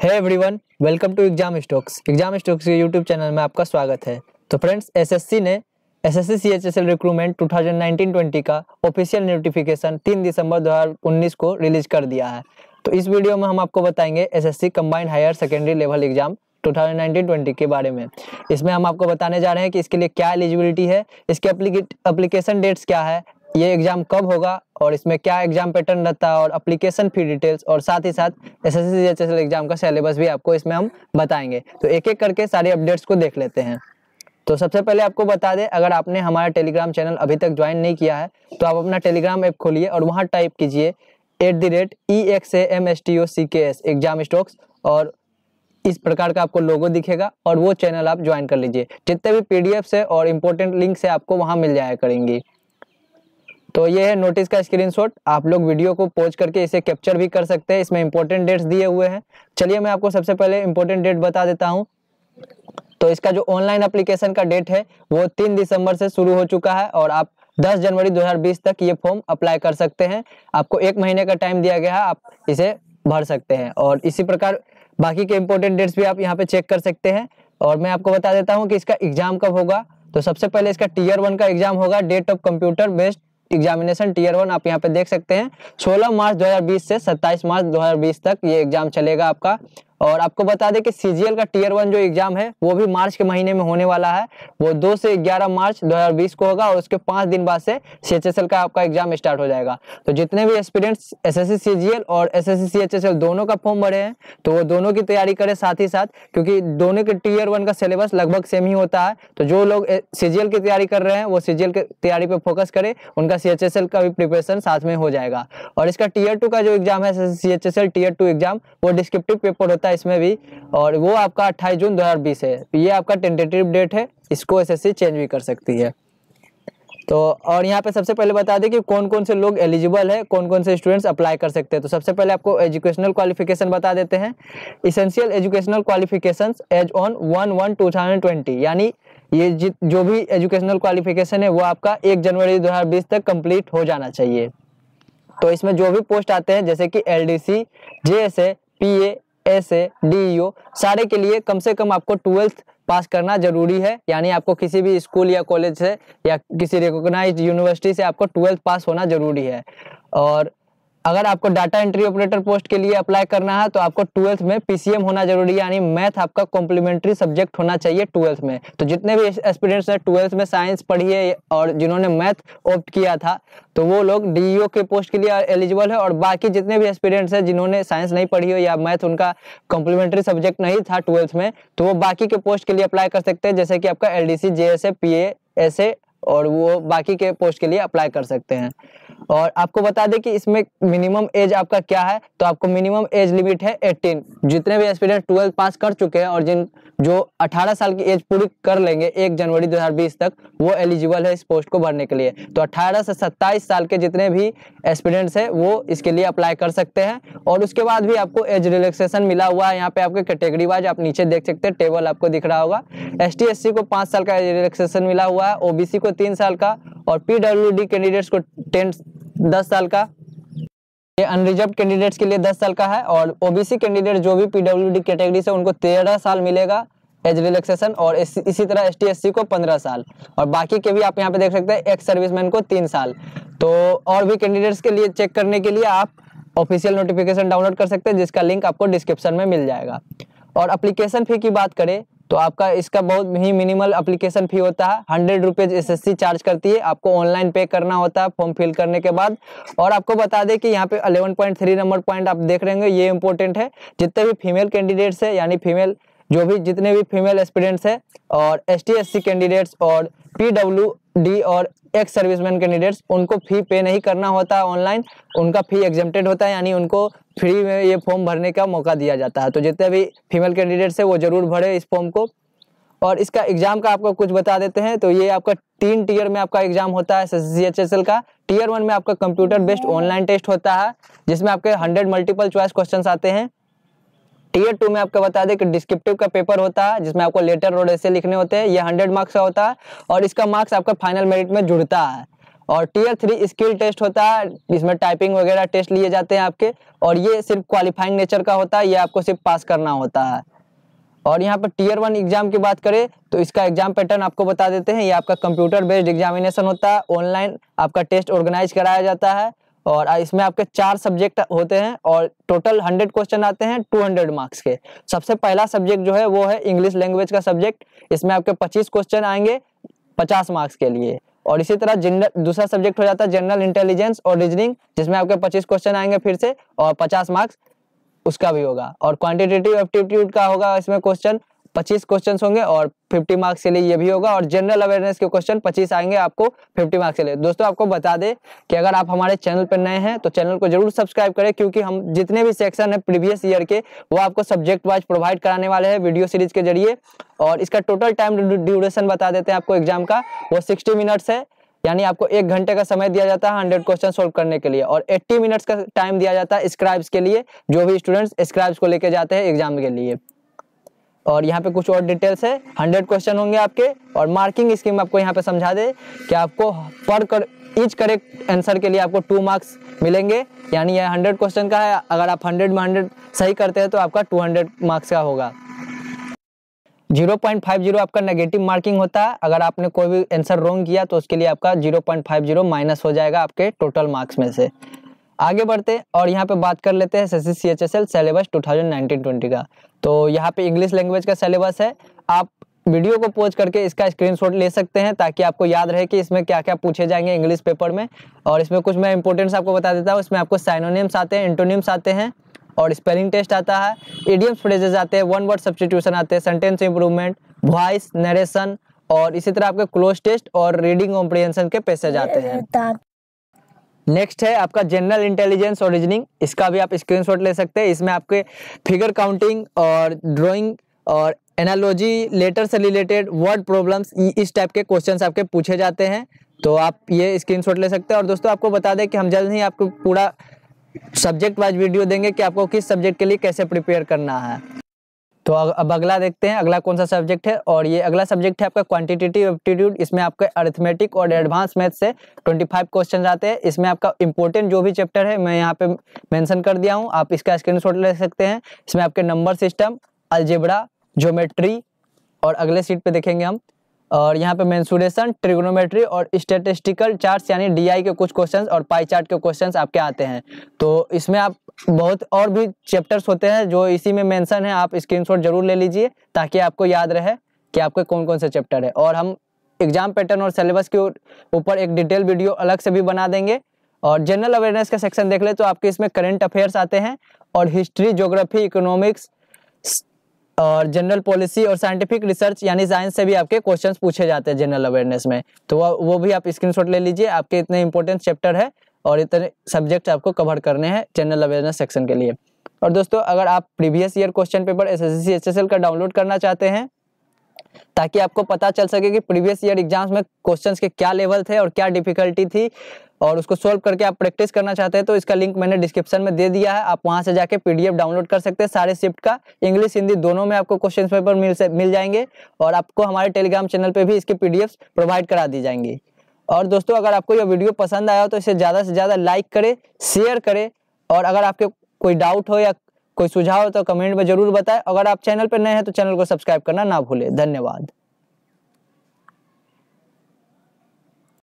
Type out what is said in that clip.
है everyone welcome to exam stocks exam stocks के YouTube channel में आपका स्वागत है। तो फ्रेंड्स एसएससी ने एसएससी सीएचएसएल रिक्रूटमेंट 2019-20 का ऑफिशियल नोटिफिकेशन 3 दिसंबर 2019 को रिलीज़ कर दिया है। तो इस वीडियो में हम आपको बताएँगे SSC combined higher secondary level exam 2019-20 के बारे में। इसमें हम आपको बताने जा रहे हैं कि इसके लिए क्या एलिजिबिलिटी है, इसके अप्लीकेशन डेट्स क्या है ये एग्ज़ाम कब होगा और इसमें क्या एग्ज़ाम पैटर्न रहता है और अप्लीकेशन फ़ी डिटेल्स और साथ ही साथ एस एस एग्ज़ाम का सिलेबस भी आपको इसमें हम बताएँगे। तो एक एक करके सारे अपडेट्स को देख लेते हैं। तो सबसे पहले आपको बता दें, अगर आपने हमारा टेलीग्राम चैनल अभी तक ज्वाइन नहीं किया है तो आप अपना टेलीग्राम ऐप खोलिए और वहाँ टाइप कीजिए at the rate E X A M S T O C K S exam stocks और इस प्रकार का आपको लोगो दिखेगा और वो चैनल आप ज्वाइन कर लीजिए। जितने भी पीडीएफ से और इम्पोर्टेंट लिंक से आपको वहाँ मिल जाया करेंगी। तो ये है नोटिस का स्क्रीनशॉट आप लोग वीडियो को पोज करके इसे कैप्चर भी कर सकते हैं। इसमें इंपॉर्टेंट डेट्स दिए हुए हैं। चलिए मैं आपको सबसे पहले इंपॉर्टेंट डेट बता देता हूँ। तो इसका जो ऑनलाइन अप्लीकेशन का डेट है, वो तीन दिसंबर से शुरू हो चुका है और आप 10 जनवरी 2020 तक ये फॉर्म अप्लाई कर सकते हैं। आपको एक महीने का टाइम दिया गया है, आप इसे भर सकते हैं। और इसी प्रकार बाकी के इम्पोर्टेंट डेट्स भी आप यहाँ पे चेक कर सकते हैं। और मैं आपको बता देता हूँ कि इसका एग्ज़ाम कब होगा। तो सबसे पहले इसका टीयर वन का एग्ज़ाम होगा। Date of computer based examination tier one आप यहाँ पे देख सकते हैं। 16 मार्च 2020 से 27 मार्च 2020 तक ये एग्ज़ाम चलेगा आपका। और आपको बता दें कि सीजीएल का टीयर वन जो एग्ज़ाम है, वो भी मार्च के महीने में होने वाला है। वो दो से ग्यारह मार्च 2020 को होगा और उसके पाँच दिन बाद से सीएचएसएल का आपका एग्ज़ाम स्टार्ट हो जाएगा। तो जितने भी एस्पिरेंट्स एसएससी सीजीएल और एसएससी सीएचएसएल दोनों का फॉर्म भरे हैं तो वो दोनों की तैयारी करें साथ ही साथ, क्योंकि दोनों के टीयर वन का सिलेबस लगभग सेम ही होता है। तो जो लोग सीजीएल की तैयारी कर रहे हैं, वो सीजीएल की तैयारी पर फोकस करें, उनका सीएचएसएल का भी प्रिपरेशन साथ में हो जाएगा। और इसका टीयर टू का जो एग्ज़ाम है सीएचएसएल टीयर टू एग्ज़ाम वो डिस्क्रिप्टिव पेपर होता है। इसमें भी, और वो आपका अट्ठाईस जून 2020 है। ये आपका टेंटेटिव डेट है, इसको एसएससी चेंज भी कर सकती है। तो और यहाँ पे सबसे पहले बता दें कि कौन कौन से लोग एलिजिबल है कौन कौन से स्टूडेंट्स अप्लाई कर सकते हैं। तो सबसे पहले आपको एजुकेशनल क्वालिफिकेशन बता देते हैं। Essential educational qualification age on one one two thousand twenty यानी ये जो भी एजुकेशनल क्वालिफिकेशन है, वो आपका एक जनवरी 2020 तक कंप्लीट हो जाना चाहिए। तो इसमें जो भी पोस्ट आते हैं, जैसे कि L D C J S A P A S A D E सारे के लिए कम से कम आपको ट्वेल्थ पास करना ज़रूरी है। यानी आपको किसी भी स्कूल या कॉलेज से या किसी रिकॉग्नाइज यूनिवर्सिटी से आपको ट्वेल्थ पास होना ज़रूरी है। और अगर आपको डाटा एंट्री ऑपरेटर पोस्ट के लिए अप्लाई करना है तो आपको ट्वेल्थ में पीसीएम होना ज़रूरी है, यानी मैथ आपका कॉम्प्लीमेंट्री सब्जेक्ट होना चाहिए ट्वेल्थ में। तो जितने भी एस्पिरेंट्स ने ट्वेल्थ में साइंस पढ़ी है और जिन्होंने मैथ ऑप्ट किया था तो वो लोग डीईओ के पोस्ट के लिए एलिजिबल है और बाकी जितने भी एस्पिरेंट्स हैं, जिन्होंने साइंस नहीं पढ़ी हो या मैथ उनका कॉम्प्लीमेंट्री सब्जेक्ट नहीं था ट्वेल्थ में तो वो बाकी के पोस्ट के लिए अप्लाई कर सकते हैं, जैसे कि आपका L D C J S A P S A और वो बाकी के पोस्ट के लिए अप्लाई कर सकते हैं। और आपको बता दें कि इसमें मिनिमम एज आपका क्या है? तो आपको मिनिमम एज लिमिट है 18 जितने भी एस्पिरेंट ट्वेल्थ पास कर चुके हैं और जिन, जो 18 साल की एज पूरी कर लेंगे एक जनवरी 2020 तक, वो एलिजिबल है इस पोस्ट को भरने के लिए। तो 18 से 27 साल के जितने भी एस्पिरेंट्स हैं, वो इसके लिए अप्लाई कर सकते हैं। और उसके बाद भी आपको एज रिलैक्सेशन मिला हुआ है। यहाँ पे आपके कैटेगरी वाइज आप नीचे देख सकते हैं टेबल आपको दिख रहा होगा। एस टी को पाँच साल का एज रिलैक्सेशन मिला हुआ है ओबीसी को तीन साल का और पीडब्ल्यू कैंडिडेट्स को टेन दस साल का। ये अनरिजर्व कैंडिडेट्स के लिए दस साल का है और ओबीसी कैंडिडेट जो भी पीडब्ल्यूडी कैटेगरी से उनको तेरह साल मिलेगा एज रिलैक्सेशन और इस, इसी तरह एस टी को पंद्रह साल। और बाकी के भी आप यहाँ पे देख सकते हैं एक्स सर्विसमैन को तीन साल। तो और भी कैंडिडेट्स के लिए चेक करने के लिए आप ऑफिशियल नोटिफिकेशन डाउनलोड कर सकते हैं जिसका लिंक आपको डिस्क्रिप्शन में मिल जाएगा। और अप्लीकेशन फ़ी की बात करें तो आपका इसका बहुत ही मिनिमल अप्लीकेशन फ़ी होता है। हंड्रेड रुपीज़ एस चार्ज करती है। आपको ऑनलाइन पे करना होता है फॉर्म फिल करने के बाद। और आपको बता दें कि यहाँ पे 11.3 नंबर पॉइंट आप देख रहे हैं ये इंपॉर्टेंट है। जितने भी फीमेल कैंडिडेट्स है, यानी फीमेल जो भी जितने भी फीमेल एस्पिरेंट्स है और एस टी कैंडिडेट्स और पीडब्ल्यूडी और एक्स सर्विसमैन कैंडिडेट्स उनको फ़ी पे नहीं करना होता है ऑनलाइन उनका फ़ी एग्जेप्टेड होता है, यानी उनको फ्री में ये फॉर्म भरने का मौका दिया जाता है। तो जितने भी फीमेल कैंडिडेट्स है, वो ज़रूर भरे इस फॉर्म को। और इसका एग्ज़ाम का आपको कुछ बता देते हैं। तो ये आपका तीन टीयर में आपका एग्ज़ाम होता है एस का। टीयर वन में आपका कंप्यूटर बेस्ड ऑनलाइन टेस्ट होता है, जिसमें आपके हंड्रेड मल्टीपल चॉइस क्वेश्चन आते हैं। टीयर टू में आपको बता दें कि डिस्क्रिप्टिव का पेपर होता है, जिसमें आपको लेटर और ऐसे लिखने होते हैं, ये हंड्रेड मार्क्स का होता है और इसका मार्क्स आपका फाइनल मेरिट में जुड़ता है। और टीयर थ्री स्किल टेस्ट होता है इसमें टाइपिंग वगैरह टेस्ट लिए जाते हैं आपके, और ये सिर्फ़ क्वालिफाइंग नेचर का होता है, ये आपको सिर्फ़ पास करना होता है। और यहाँ पर टीयर वन एग्ज़ाम की बात करें तो इसका एग्ज़ाम पैटर्न आपको बता देते हैं, ये आपका कंप्यूटर बेस्ड एग्जामिनेशन होता है ऑनलाइन आपका टेस्ट ऑर्गेनाइज कराया जाता है। और इसमें आपके चार सब्जेक्ट होते हैं और टोटल हंड्रेड क्वेश्चन आते हैं टू हंड्रेड मार्क्स के। सबसे पहला सब्जेक्ट जो है, वो है इंग्लिश लैंग्वेज का सब्जेक्ट इसमें आपके पच्चीस क्वेश्चन आएँगे पचास मार्क्स के लिए। और इसी तरह जनरल दूसरा सब्जेक्ट हो जाता है जनरल इंटेलिजेंस और रीजनिंग जिसमें आपके पच्चीस क्वेश्चन आएँगे फिर से और पचास मार्क्स उसका भी होगा। और क्वांटिटेटिव एप्टीट्यूड का होगा इसमें क्वेश्चन 25 क्वेश्चन होंगे और 50 मार्क्स के लिए ये भी होगा और जनरल अवेयरनेस के क्वेश्चन 25 आएँगे आपको 50 मार्क्स के लिए। दोस्तों, आपको बता दें कि अगर आप हमारे चैनल पर नए हैं तो चैनल को ज़रूर सब्सक्राइब करें क्योंकि हम जितने भी सेक्शन है प्रीवियस ईयर के, वो आपको सब्जेक्ट वाइज प्रोवाइड कराने वाले हैं वीडियो सीरीज़ के ज़रिए। और इसका टोटल टाइम ड्यूरेशन बता देते हैं आपको एग्ज़ाम का। वो सिक्सटी मिनट्स है, यानी आपको एक घंटे का समय दिया जाता है हंड्रेड क्वेश्चन सोल्व करने के लिए और एट्टी मिनट्स का टाइम दिया जाता है स्क्राइब्स के लिए, जो भी स्टूडेंट्स स्क्राइब्स को लेके जाते हैं एग्ज़ाम के लिए। और यहाँ पे कुछ और डिटेल्स है। हंड्रेड क्वेश्चन होंगे आपके और मार्किंग स्कीम आपको यहाँ पे समझा दे कि आपको पर कर ईच करेक्ट आंसर के लिए आपको टू मार्क्स मिलेंगे। यानी ये हंड्रेड क्वेश्चन का है। अगर आप हंड्रेड में हंड्रेड सही करते हैं तो आपका टू हंड्रेड मार्क्स का होगा। ज़ीरो पॉइंट फाइव ज़ीरो आपका नेगेटिव मार्किंग होता है। अगर आपने कोई भी आंसर रॉन्ग किया तो उसके लिए आपका zero point five zero minus हो जाएगा आपके टोटल मार्क्स में से। आगे बढ़ते हैं और यहाँ पे बात कर लेते हैं S S C H S L syllabus two thousand nineteen twenty का। तो यहाँ पे इंग्लिश लैंग्वेज का सिलेबस है। आप वीडियो को पोज करके इसका स्क्रीनशॉट ले सकते हैं ताकि आपको याद रहे कि इसमें क्या क्या पूछे जाएँगे इंग्लिश पेपर में। और इसमें कुछ मैं इंपॉर्टेंट्स आपको बता देता हूँ। इसमें आपको साइनोनिम्स आते हैं इंटोनिम्स आते हैं और स्पेलिंग टेस्ट आता है इडियम्स फ्रेजेस आते हैं वन वर्ड सब्सटीट्यूशन आते हैं सेंटेंस इंप्रूवमेंट वॉइस नरेशन और इसी तरह आपके क्लोज टेस्ट और रीडिंग कॉम्प्रिहेंशन के पैसेज आते हैं। नेक्स्ट है आपका जनरल इंटेलिजेंस और रीजनिंग इसका भी आप स्क्रीनशॉट ले सकते हैं। इसमें आपके फिगर काउंटिंग और ड्राइंग और एनालॉजी लेटर से रिलेटेड वर्ड प्रॉब्लम्स इस टाइप के क्वेश्चंस आपके पूछे जाते हैं। तो आप ये स्क्रीनशॉट ले सकते हैं। और दोस्तों, आपको बता दें कि हम जल्द ही आपको पूरा सब्जेक्ट वाइज वीडियो देंगे कि आपको किस सब्जेक्ट के लिए कैसे प्रिपेयर करना है। तो अब अगला देखते हैं, अगला कौन सा सब्जेक्ट है? और ये अगला सब्जेक्ट है आपका क्वांटिटेटिव एप्टीट्यूड इसमें आपके अर्थमेटिक और एडवांस मैथ से 25 क्वेश्चन आते हैं। इसमें आपका इंपॉर्टेंट जो भी चैप्टर है, मैं यहाँ पे मेंशन कर दिया हूँ। आप इसका स्क्रीनशॉट ले सकते हैं। इसमें आपके नंबर सिस्टम अलजेबड़ा ज्योमेट्री और अगले सीट पे देखेंगे हम। और यहाँ पे मेंसुरेशन ट्रिग्नोमेट्री और स्टेटिस्टिकल चार्ट्स यानी डीआई के कुछ क्वेश्चंस और पाई चार्ट के क्वेश्चंस आपके आते हैं। तो इसमें आप बहुत और भी चैप्टर्स होते हैं जो इसी में मेंशन है, आप स्क्रीनशॉट ज़रूर ले लीजिए ताकि आपको याद रहे कि आपके कौन कौन से चैप्टर है। और हम एग्ज़ाम पैटर्न और सिलेबस के ऊपर एक डिटेल वीडियो अलग से भी बना देंगे। और जनरल अवेयरनेस का सेक्शन देख ले तो आपके इसमें करंट अफेयर्स आते हैं और हिस्ट्री ज्योग्राफी इकोनॉमिक्स और जनरल पॉलिसी और साइंटिफिक रिसर्च यानी साइंस से भी आपके क्वेश्चंस पूछे जाते हैं जनरल अवेयरनेस में। तो वो भी आप स्क्रीनशॉट ले लीजिए, आपके इतने इंपॉर्टेंट चैप्टर है और इतने सब्जेक्ट आपको कवर करने हैं जनरल अवेयरनेस सेक्शन के लिए। और दोस्तों, अगर आप previous year question paper S S का डाउनलोड करना चाहते हैं ताकि आपको पता चल सके कि प्रीवियस ईयर एग्ज़ाम्स में क्वेश्चंस के क्या लेवल थे और क्या डिफिकल्टी थी और उसको सोल्व करके आप प्रैक्टिस करना चाहते हैं तो इसका लिंक मैंने डिस्क्रिप्शन में दे दिया है। आप वहाँ से जाके पीडीएफ डाउनलोड कर सकते हैं। सारे शिफ्ट का इंग्लिश हिंदी दोनों में आपको क्वेश्चन पेपर मिल से, मिल जाएँगे और आपको हमारे टेलीग्राम चैनल पर भी इसके पीडीएफ प्रोवाइड करा दी जाएँगी। और दोस्तों, अगर आपको यह वीडियो पसंद आया हो तो इसे ज़्यादा से ज़्यादा लाइक करें शेयर करें और अगर आपके कोई डाउट हो या कोई सुझाव हो तो कमेंट में ज़रूर बताएँ। अगर आप चैनल पर नए हैं तो चैनल को सब्सक्राइब करना ना भूलें। धन्यवाद।